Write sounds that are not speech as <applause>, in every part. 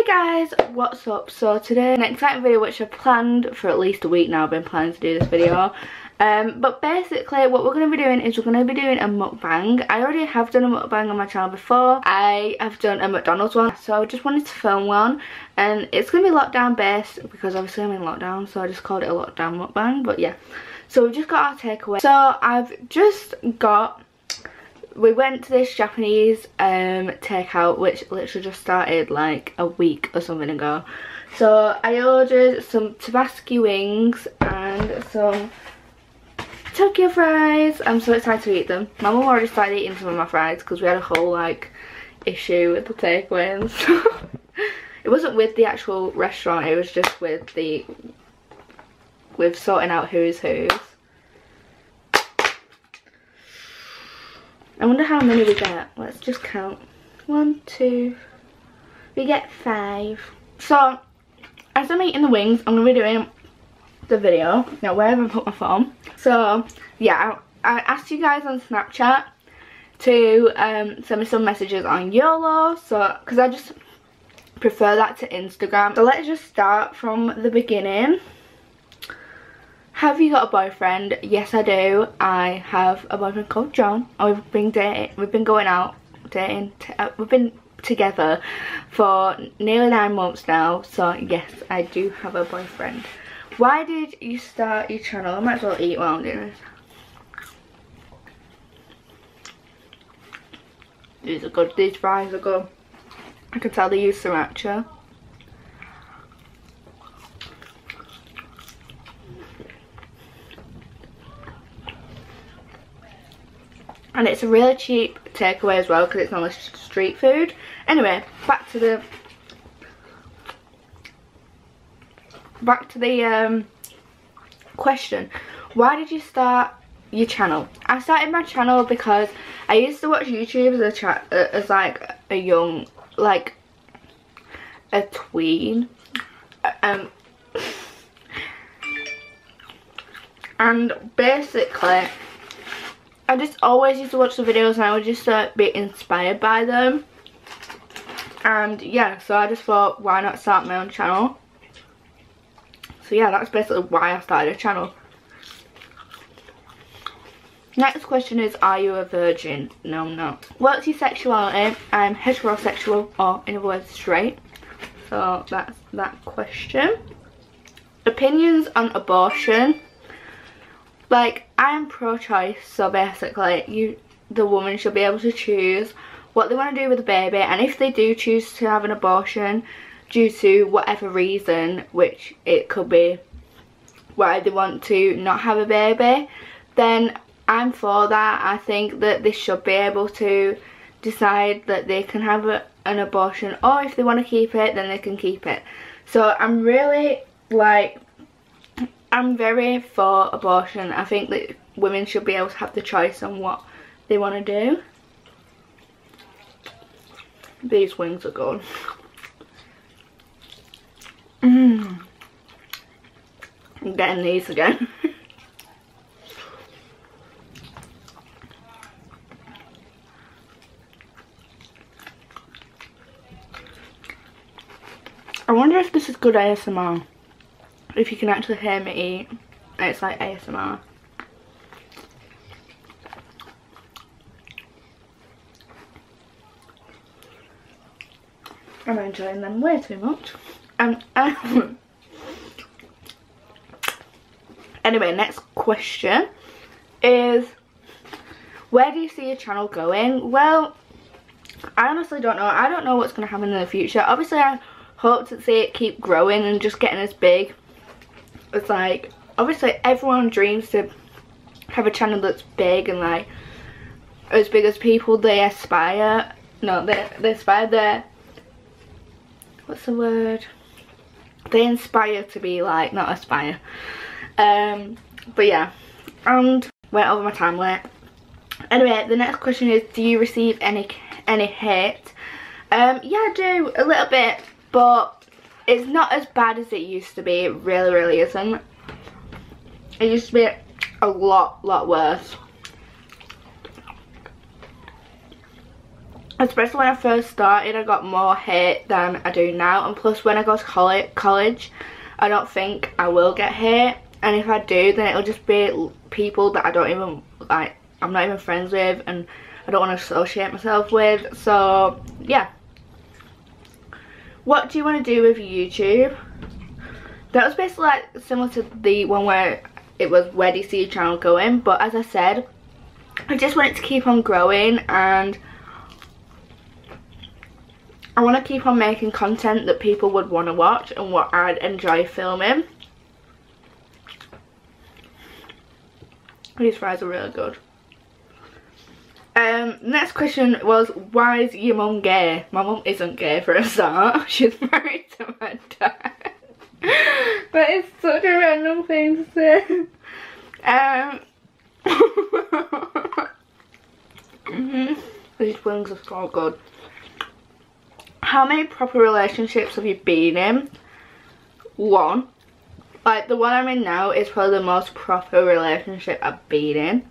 Hey guys, what's up? So today an exciting video which I've planned for at least a week now. I've been planning to do this video. Um, but basically what we're going to be doing is we're going to be doing a mukbang. I already have done a mukbang on my channel before. I have done a McDonald's one. So I just wanted to film one. And it's going to be lockdown based because obviously I'm in lockdown. So I just called it a lockdown mukbang. But yeah. So we've just got our takeaway. So I've just got we went to this Japanese um, takeout which literally just started like a week or something ago. So I ordered some Tabasco wings and some Tokyo fries. I'm so excited to eat them. My mum already started eating some of my fries because we had a whole like issue with the takeaways. <laughs> it wasn't with the actual restaurant, it was just with the with sorting out who's who's. I wonder how many we get. Let's just count. One, two, we get five. So, as I'm eating the wings, I'm going to be doing the video. Now, where have I put my phone? So, yeah, I, I asked you guys on Snapchat to um, send me some messages on YOLO. So, because I just prefer that to Instagram. So, let's just start from the beginning. Have you got a boyfriend? Yes, I do. I have a boyfriend called John. We've been dating. We've been going out dating. Uh, we've been together for nearly nine months now. So yes, I do have a boyfriend. Why did you start your channel? I might as well eat while I'm doing this. These are good. These fries are good. I can tell they use sriracha. And it's a really cheap takeaway as well because it's not street food. Anyway back to the back to the um, question. Why did you start your channel? I started my channel because i used to watch youtube as a uh, as like a young like a tween. Um <laughs> and basically I just always used to watch the videos and I would just uh, be inspired by them. And yeah, so I just thought, why not start my own channel? So yeah, that's basically why I started a channel. Next question is, are you a virgin? No, I'm not. What's your sexuality? I'm heterosexual, or in other words, straight. So that's that question. Opinions on abortion like I am pro-choice so basically you the woman should be able to choose what they want to do with the baby and if they do choose to have an abortion due to whatever reason which it could be why they want to not have a baby then I'm for that. I think that they should be able to decide that they can have a, an abortion or if they want to keep it then they can keep it. So I'm really like I'm very for abortion. I think that women should be able to have the choice on what they want to do. These wings are good. Mmm. I'm getting these again. <laughs> I wonder if this is good ASMR if you can actually hear me eat it's like ASMR I'm enjoying them way too much. And um, <laughs> anyway next question is where do you see your channel going? Well I honestly don't know. I don't know what's going to happen in the future. Obviously I hope to see it keep growing and just getting as big it's like obviously everyone dreams to have a channel that's big and like as big as people they aspire no they, they aspire their what's the word? They inspire to be like not aspire. Um but yeah and went over my time late anyway the next question is do you receive any any hate? Um yeah i do a little bit but it's not as bad as it used to be. It really, really isn't. It used to be a lot, lot worse. especially when I first started I got more hate than I do now and plus when I go to college, I don't think I will get hate and if I do then it'll just be people that I don't even like I'm not even friends with and I don't want to associate myself with so yeah what do you want to do with YouTube that was basically like similar to the one where it was where do you see your channel going but as I said I just want it to keep on growing and I want to keep on making content that people would want to watch and what I'd enjoy filming. These fries are really good. Um, next question was, why is your mum gay? My mum isn't gay for a start. <laughs> She's married to my dad. <laughs> but it's such a random thing to say. Um. <laughs> These wings are so good how many proper relationships have you been in? One. Like the one I'm in now is probably the most proper relationship I've been in.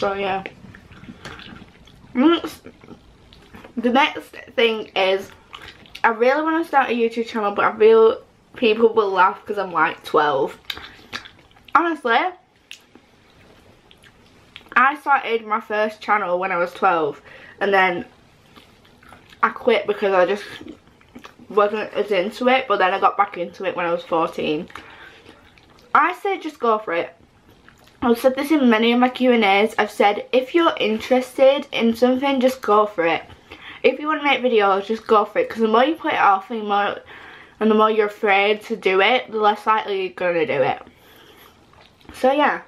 So yeah. The next thing is I really want to start a YouTube channel but I feel people will laugh because I'm like 12. Honestly, I started my first channel when I was 12 and then I quit because I just wasn't as into it but then I got back into it when I was 14 I say just go for it I've said this in many of my Q&As I've said if you're interested in something just go for it if you want to make videos just go for it because the more you put it off and the more, and the more you're afraid to do it the less likely you're going to do it so yeah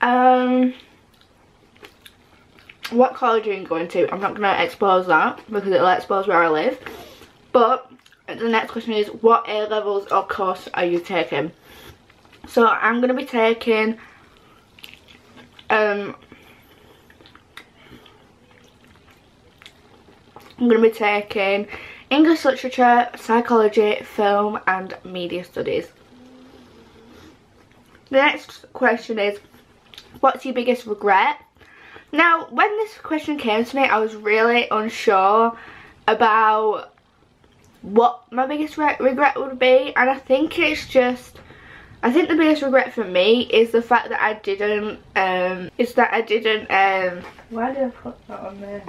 um what college are you going to? I'm not going to expose that because it'll expose where I live. But the next question is what A levels or course are you taking? So I'm going to be taking um I'm going to be taking English literature, psychology, film and media studies. The next question is what's your biggest regret? Now, when this question came to me, I was really unsure about what my biggest re regret would be. And I think it's just, I think the biggest regret for me is the fact that I didn't, um, is that I didn't, um, why did I put that on there?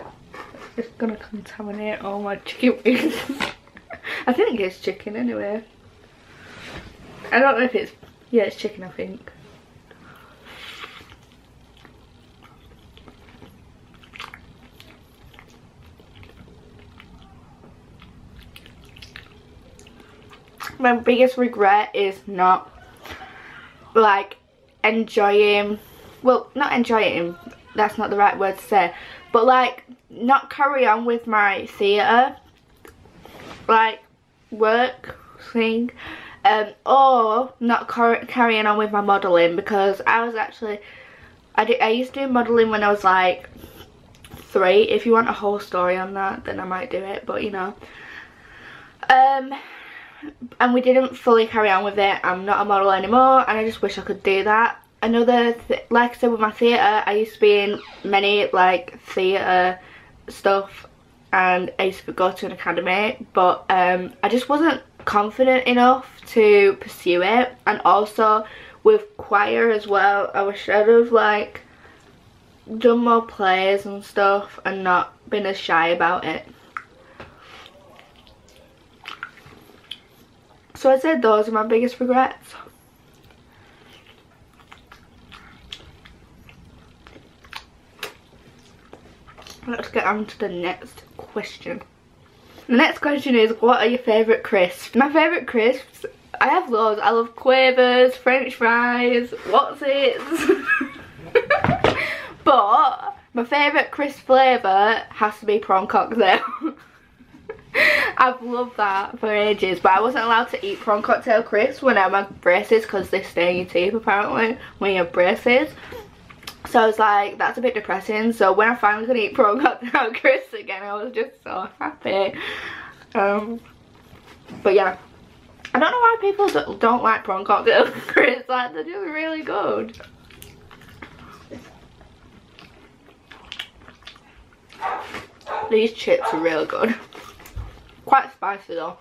It's gonna contaminate all my chicken wings. <laughs> I think it's chicken anyway. I don't know if it's, yeah, it's chicken I think. my biggest regret is not like enjoying well not enjoying that's not the right word to say but like not carry on with my theatre like work thing um or not carrying on with my modelling because I was actually I, did, I used to do modelling when I was like three. If you want a whole story on that then I might do it but you know. Um and we didn't fully carry on with it. I'm not a model anymore and I just wish I could do that. Another, th like I said with my theatre, I used to be in many like theatre stuff and I used to go to an academy but um, I just wasn't confident enough to pursue it and also with choir as well I wish I'd have like done more plays and stuff and not been as shy about it. So I said those are my biggest regrets. Let's get on to the next question. The next question is, what are your favourite crisps? My favourite crisps, I have loads. I love Quavers, French fries, what's it? <laughs> but my favourite crisp flavour has to be prawn cocktail. <laughs> I've loved that for ages but I wasn't allowed to eat prawn cocktail crisps when I had braces because they stay in your teeth apparently when you have braces. So I was like that's a bit depressing. So when I finally could eat prawn <laughs> cocktail crisps again I was just so happy. Um but yeah. I don't know why people don't like prawn cocktail <laughs> crisps like they're just really good. These chips are really good. Quite spicy though.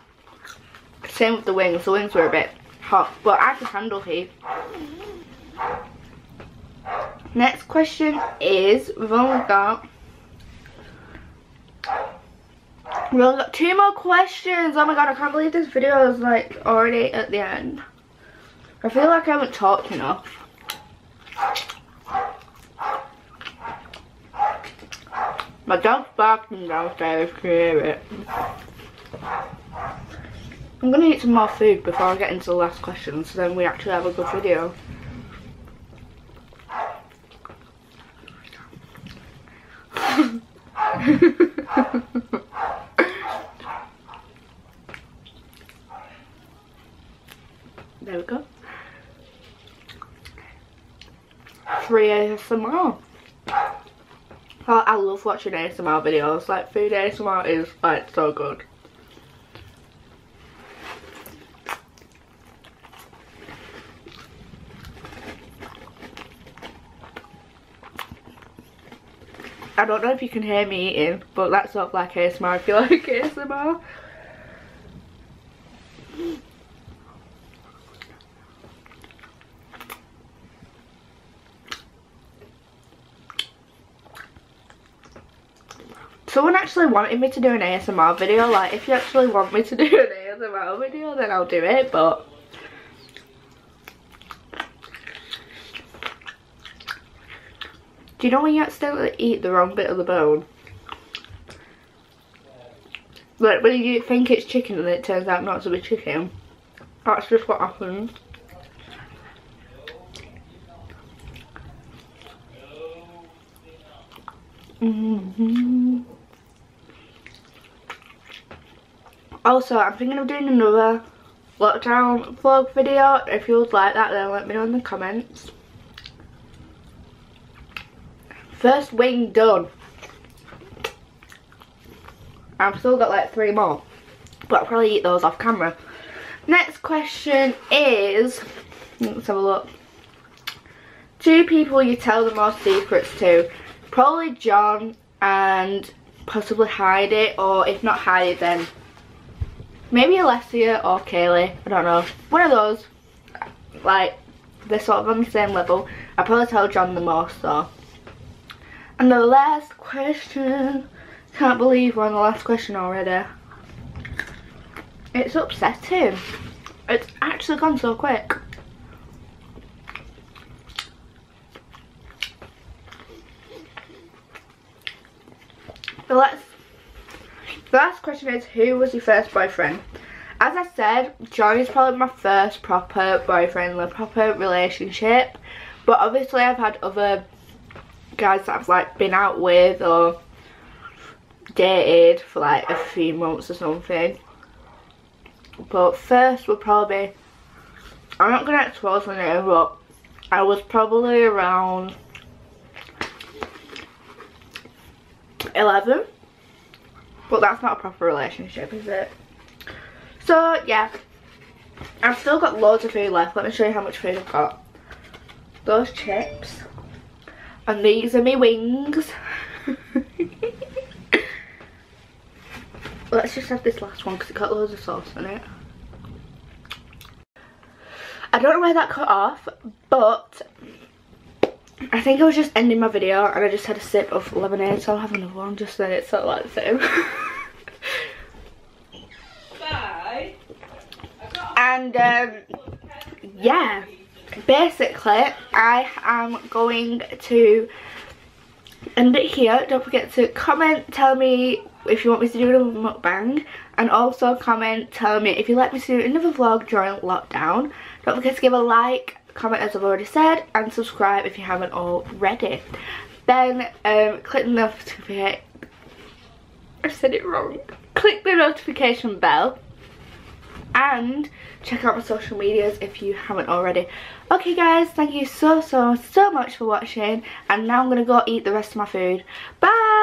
Same with the wings. The wings were a bit hot, but I can handle heat. Next question is, we've only got, we've only got two more questions. Oh my god, I can't believe this video is like already at the end. I feel like I haven't talked enough. My dog's barking downstairs, can you hear it? I'm gonna eat some more food before I get into the last question so then we actually have a good video. <laughs> there we go. Free ASMR. Oh, I love watching ASMR videos. Like food ASMR is like so good. I don't know if you can hear me eating, but that's sort of like ASMR I feel like ASMR. Someone actually wanted me to do an ASMR video, like if you actually want me to do an ASMR video then I'll do it, but Do you know when you accidentally eat the wrong bit of the bone? Like when you think it's chicken and it turns out not to be chicken. That's just what happens. Mm -hmm. Also, I'm thinking of doing another lockdown vlog video. If you would like that, then let me know in the comments. First wing done. I've still got like three more. But I'll probably eat those off camera. Next question is, let's have a look. Two people you tell the most secrets to. Probably John and possibly Heidi or if not Heidi then maybe Alessia or Kaylee. I don't know. One of those. Like, they're sort of on the same level. I probably tell John the most though. And the last question. Can't believe we're on the last question already. It's upsetting. It's actually gone so quick. The last, the last question is who was your first boyfriend? As I said, John is probably my first proper boyfriend, a proper relationship. But obviously I've had other guys that I've like been out with or dated for like a few months or something. But first would probably I'm not going to expose my name but I was probably around 11. But that's not a proper relationship is it? So yeah, I've still got loads of food left. Let me show you how much food I've got. Those chips and these are my wings. Let's just have this last one because it got loads of sauce in it. I don't know where that cut off, but I think I was just ending my video and I just had a sip of lemonade, so I'll have another one just so it's sort of like the same. <laughs> Bye. And um, yeah basically I am going to end it here. Don't forget to comment, tell me if you want me to do another mukbang and also comment, tell me if you'd like me to do another vlog during lockdown. Don't forget to give a like, comment as I've already said and subscribe if you haven't already. Then um, click the notification, I said it wrong, click the notification bell and check out my social medias if you haven't already. Okay guys, thank you so, so, so much for watching and now I'm going to go eat the rest of my food. Bye!